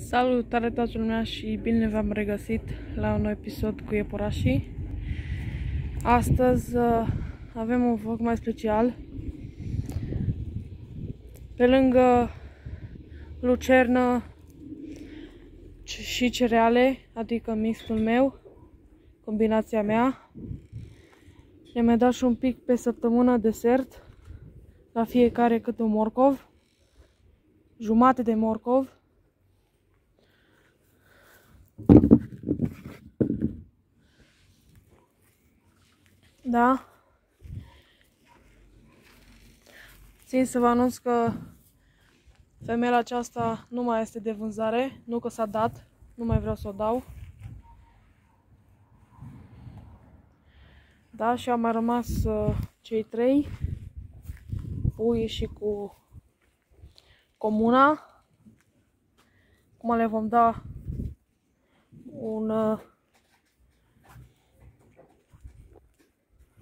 Salutare toată lumea și bine v-am regăsit la un nou episod cu iepurașii. Astăzi uh, avem un vlog mai special. Pe lângă lucernă și cereale, adică mixul meu, combinația mea. Le mai dat și un pic pe săptămână desert, la fiecare câte un morcov, jumate de morcov Da. Țin să vă anunț că femeia aceasta nu mai este de vânzare, nu că s-a dat, nu mai vreau să o dau. Da, și au mai rămas uh, cei trei, pui și cu comuna. Cum le vom da un uh,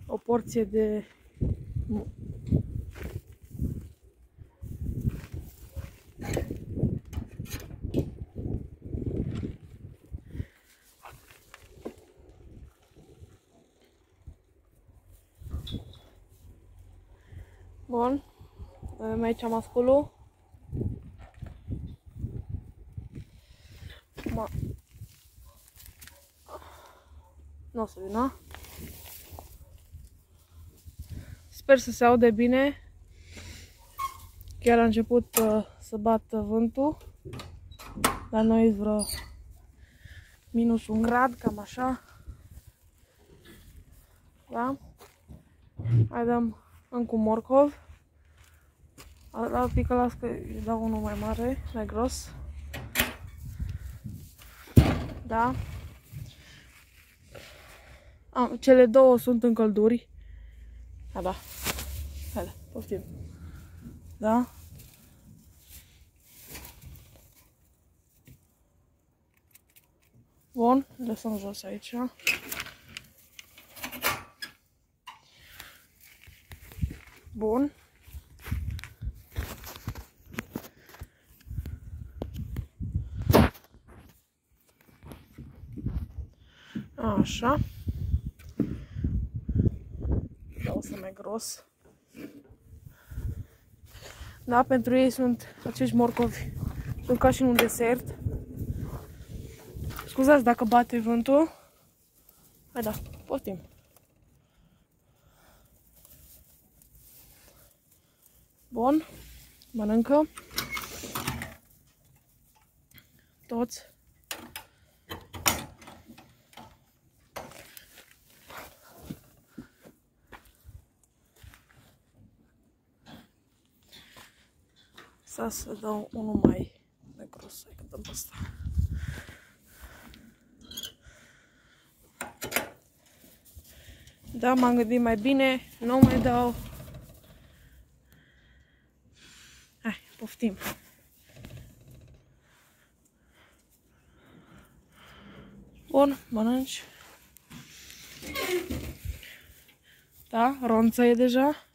o porție de Bun. Avem aici masculul. Ma... Nu o să vină. Sper să se aude bine. Chiar a început uh, să bată vântul. La noi vreo minus un grad, cam așa. Da? Mai dăm încă un morcov. La pică las că îi dau unul mai mare, mai gros. Da? Am, cele două sunt în călduri. A, da. Haide, poftim. Da? Bun, lăsăm jos aici. Bun. Așa. Dau să mai gros. Da, pentru ei sunt acești morcovi. Sunt ca și în un desert. Scuzați dacă bate vântul. Hai da, poftim. Bun, mănâncă. Toți. Să să dau unul mai negros, hai că dăm pe ăsta. Da, m-am gândit mai bine, nu mai dau. Hai, poftim. Bun, mănânci. Da, ronță e deja.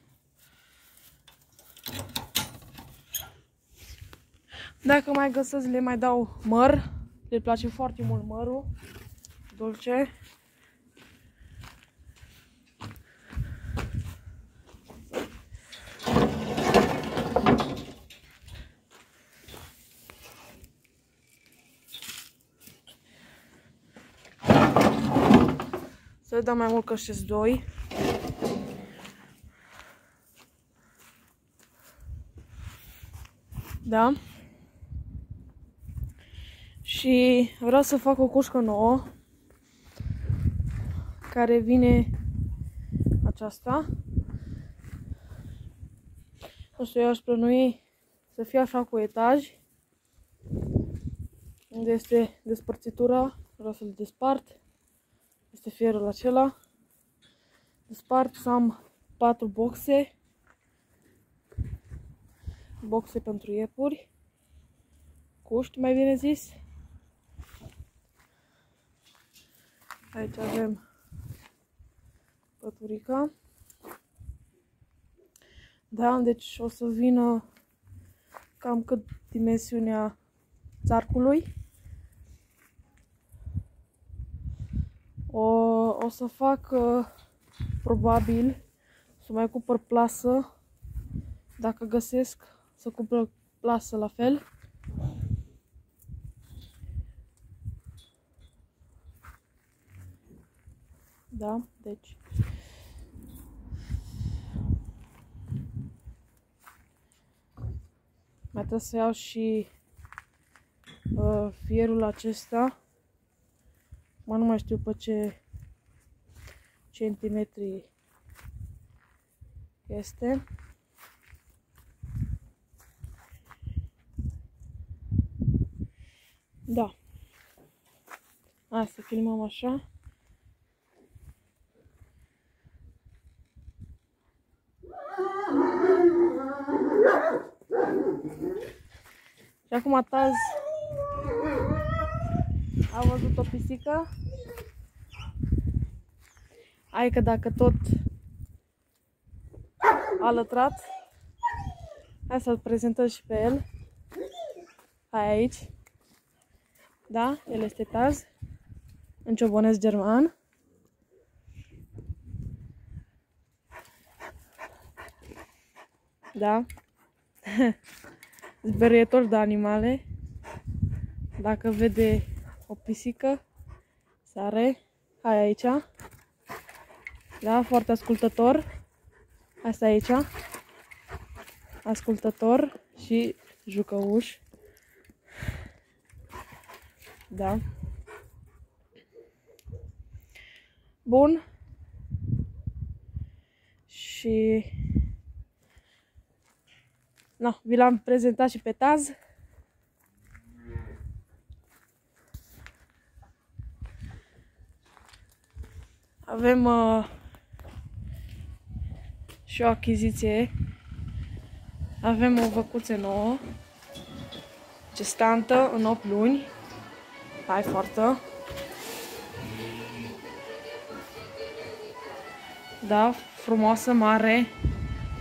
Dacă mai găsesc, le mai dau măr. Le place foarte mult mărul. Dulce. Să le dau mai mult că știți doi. Da? Și vreau să fac o cușcă nouă care vine aceasta. O să eu aș plănui să fie așa cu etaj. Unde este despărțitura, vreau să-l despart. Este fierul acela. Despart să am patru boxe. Boxe pentru iepuri. Cuști, mai bine zis. Aici avem păturica. Da, deci o să vină cam cât dimensiunea țarcului. O, o să fac uh, probabil să mai cumpăr plasă dacă găsesc să cumpăr plasă la fel. Da, deci mai trebuie să iau și uh, fierul acesta. Mă nu mai știu pe ce centimetri este. Da. Hai să filmăm așa. Și acum Taz a văzut o pisică. Hai că dacă tot a lătrat, hai să-l prezentăm și pe el. Hai aici. Da, el este Taz, în ciobonesc german. Da. Zbărietor de animale. Dacă vede o pisică, sare. Hai aici. Da, foarte ascultător. Asta aici. Ascultător și jucăuș. Da. Bun. Și... No, vi l-am prezentat și pe Taz. Avem uh, și o achiziție. Avem o văcuță nouă, gestantă în 8 luni. Hai foarte. Da, frumoasă, mare,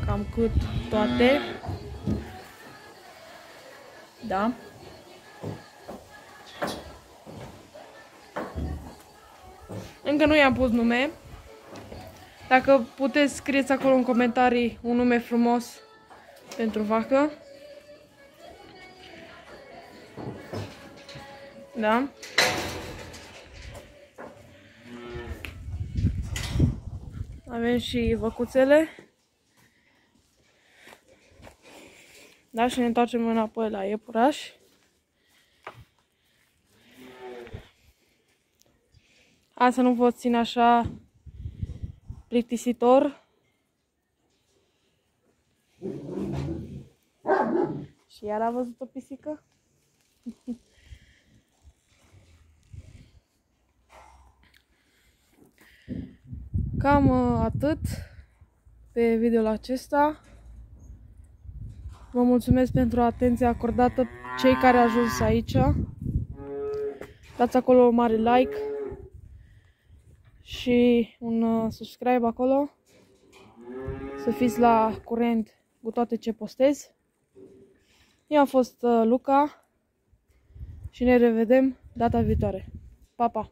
cam cât toate. Da. Încă nu i-am pus nume. Dacă puteți, scrieți acolo în comentarii un nume frumos pentru vacă. Da? Avem și văcuțele. Da, și ne întoarcem înapoi la iepuraș. Hai să nu vă țin așa plictisitor. Și iar a văzut o pisică? Cam uh, atât pe videoul acesta. Vă mulțumesc pentru atenția acordată cei care au ajuns aici. Dați acolo un mare like și un uh, subscribe acolo. Să fiți la curent cu toate ce postez. Eu am fost uh, Luca și ne revedem data viitoare. Pa, pa!